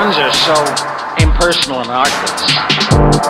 guns are so impersonal and artless.